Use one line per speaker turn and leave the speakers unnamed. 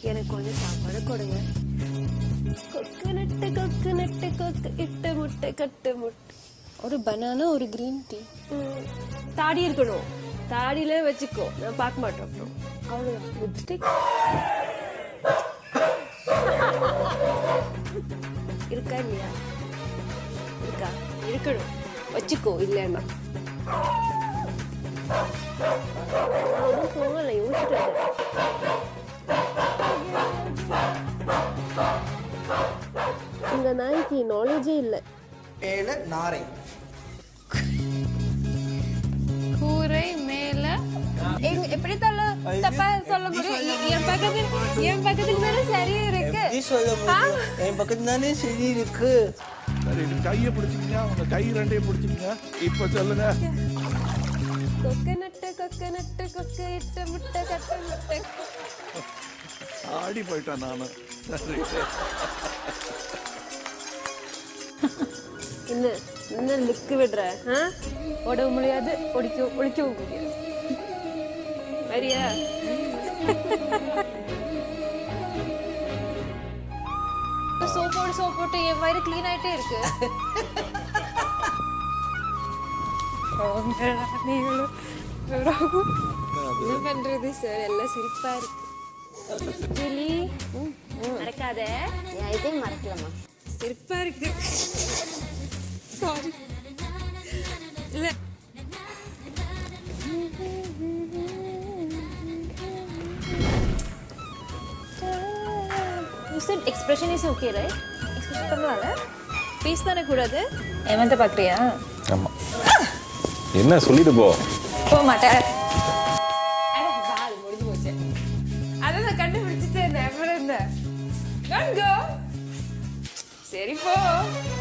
எனக்கு கொஞ்சம் சாப்பாடு கொடுங்க. கொக்கு நட்டு கொக்கு நட்டு கொக்கு இட்ட முட்டை கட்டு முட்டை.
ஒரு பனானா ஒரு கிரீன் டீ
தாடி இருக்கணும். தாடியில வச்சுக்கோ. நான் பார்க்க மாட்டோம் அப்புறம். அவ்வளோதான் லிப்ஸ்டிக் இருக்கா இல்லையா? இருக்கா? இருக்கணும். வச்சுக்கோ. இல்லைன்னா. ஒன்றும் போகலை யோசிச்சுட்டு நாய்க்கு நாலேஜே இல்லை.
ஏழு நாரை.
கூரை மேல
எப்படி சொல்ல தப்பா சொல்ல முடியும். என் பக்கத்துல என் பக்கத்துல தானே சரியா இருக்கு.
சொல்ல முடியும்? என் பக்கத்துல தானே சரி இருக்கு.
சரி கையை பிடிச்சிக்கங்க உங்க கை ரெண்டையும் பிடிச்சிக்கங்க. இப்ப சொல்லுங்க.
கொக்கு நட்டு கொக்கு நட்டு கொக்கு இட்ட முட்டை கட்டு முட்டை.
ஆடி போயிட்டேன் நானு.
என்ன என்ன லுக்கு விடுற? ஆ? ஓடவும் முடியாது ஒடிக்க ஒழிக்கவும் முடியாது. சரியா
சோப் போட்டு சோப் போட்டு என் வயிறு க்ளீன் ஆயிட்டே இருக்கு.
என்ன பண்றது சார் எல்லாம் சிரிப்பா இருக்கு. ஜெலி மறக்காத.
இதையும் மறக்கலமா
இருக்கு சாரி இல்ல.
You said expression is okay, right? Expression பரவாயில்ல பேஸ் தானே கூடாது. ஏமாத்த பார்க்குறியா
ஆமா. என்ன சொல்லிட்டு போ.
போக மாட்டேன்
crescer e vou.